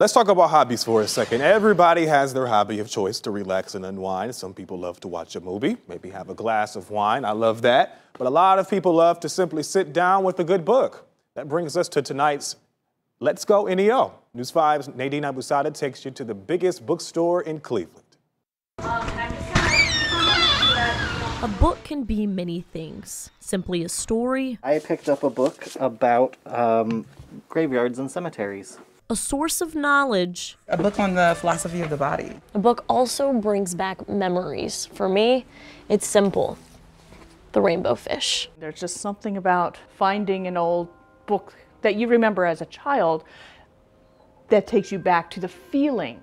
Let's talk about hobbies for a second. Everybody has their hobby of choice to relax and unwind. Some people love to watch a movie, maybe have a glass of wine. I love that. But a lot of people love to simply sit down with a good book. That brings us to tonight's Let's Go NEO. News 5's Nadine Abusada takes you to the biggest bookstore in Cleveland. A book can be many things. Simply a story, I picked up a book about um, graveyards and cemeteries. A source of knowledge, a book on the philosophy of the body. A book also brings back memories. For me, it's simple The Rainbow Fish. There's just something about finding an old book that you remember as a child that takes you back to the feeling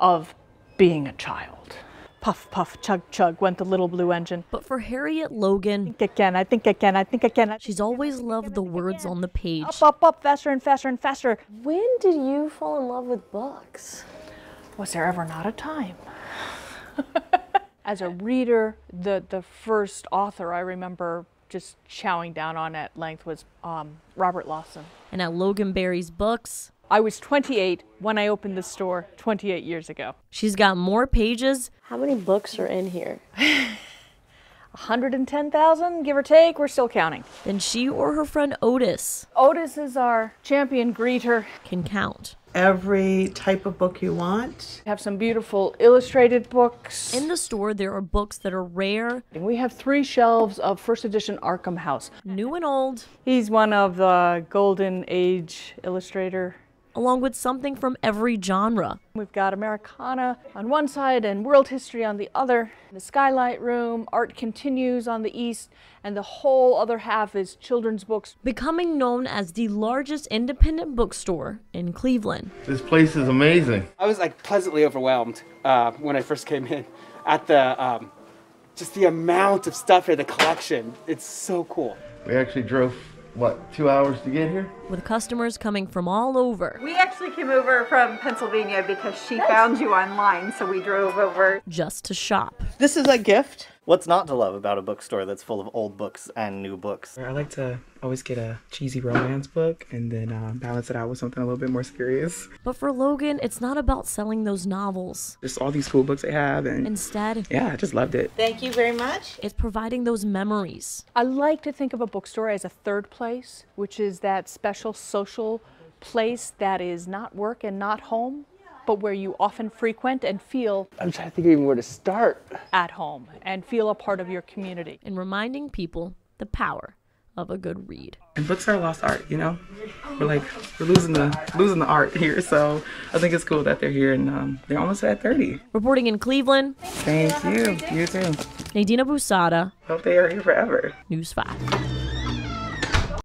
of being a child. Puff, puff, chug, chug went the little blue engine. but for Harriet Logan, I think I can, I think I can, I think I can. she's always loved the words on the page. Up, up, up, faster and faster and faster. When did you fall in love with books? Was there ever not a time? As a reader, the, the first author I remember just chowing down on at length was um, Robert Lawson. And at Loganberry's books, I was 28 when I opened the store 28 years ago. she's got more pages How many books are in here? 110,000, give or take, we're still counting. than she or her friend Otis Otis is our champion greeter. can count. Every type of book you want. We have some beautiful illustrated books. In the store, there are books that are rare, And we have three shelves of first edition Arkham House. new and old, He's one of the golden age illustrator. Along with something from every genre. We've got Americana on one side and world history on the other. The Skylight Room, Art Continues on the east, and the whole other half is children's books. Becoming known as the largest independent bookstore in Cleveland. This place is amazing. I was like pleasantly overwhelmed uh, when I first came in at the um, just the amount of stuff here, the collection. It's so cool. We actually drove, what, two hours to get here? with customers coming from all over We actually came over from Pennsylvania because she found you online, so we drove over. just to shop. This is a gift. What's not to love about a bookstore that's full of old books and new books? I like to always get a cheesy romance book and then uh, balance it out with something a little bit more serious. But for Logan, it's not about selling those novels. Just all these cool books they have, and Instead, yeah, I just loved it. Thank you very much. it's providing those memories. I like to think of a bookstore as a third place, which is that special social place that is not work and not home, but where you often frequent and feel I'm trying to think of even where to start. at home and feel a part of your community. and reminding people the power of a good read. And books are a lost art, you know. We're like we're losing the losing the art here, so I think it's cool that they're here and um, they're almost at 30. Reporting in Cleveland, Thank you. You too. Nadine Abusada, Hope they are here forever. News 5.